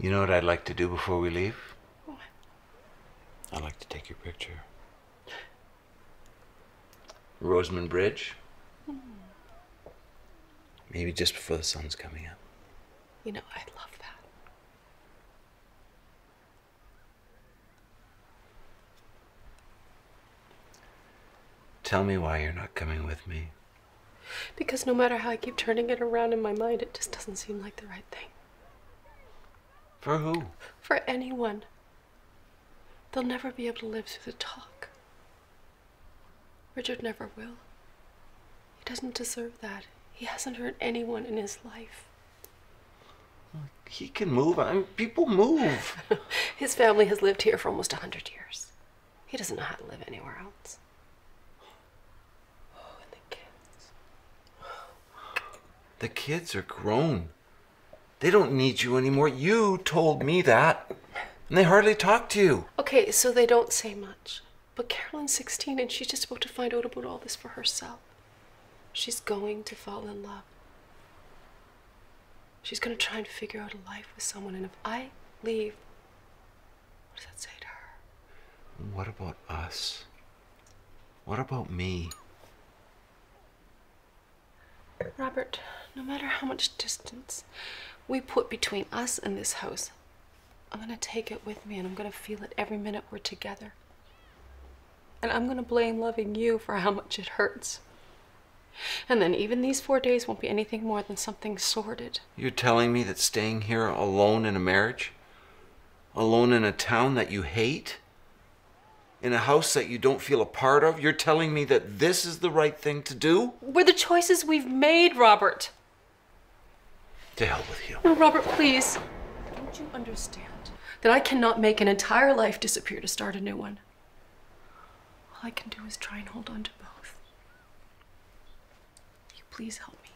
You know what I'd like to do before we leave? What? I'd like to take your picture. Roseman Bridge. Hmm. Maybe just before the sun's coming up. You know, I'd love that. Tell me why you're not coming with me. Because no matter how I keep turning it around in my mind, it just doesn't seem like the right thing. For who? For anyone. They'll never be able to live through the talk. Richard never will. He doesn't deserve that. He hasn't hurt anyone in his life. He can move. I mean, people move. His family has lived here for almost a hundred years. He doesn't know how to live anywhere else. Oh, and the kids. The kids are grown. They don't need you anymore. You told me that. And they hardly talk to you. Okay, so they don't say much. But Carolyn's 16 and she's just about to find out about all this for herself. She's going to fall in love. She's going to try and figure out a life with someone, and if I leave, what does that say to her? What about us? What about me? Robert, no matter how much distance we put between us and this house, I'm going to take it with me and I'm going to feel it every minute we're together. And I'm going to blame loving you for how much it hurts. And then even these four days won't be anything more than something sordid. You're telling me that staying here alone in a marriage? Alone in a town that you hate? In a house that you don't feel a part of? You're telling me that this is the right thing to do? We're the choices we've made, Robert. To hell with you. No, Robert, please. Don't you understand that I cannot make an entire life disappear to start a new one? All I can do is try and hold on to both. Will you please help me?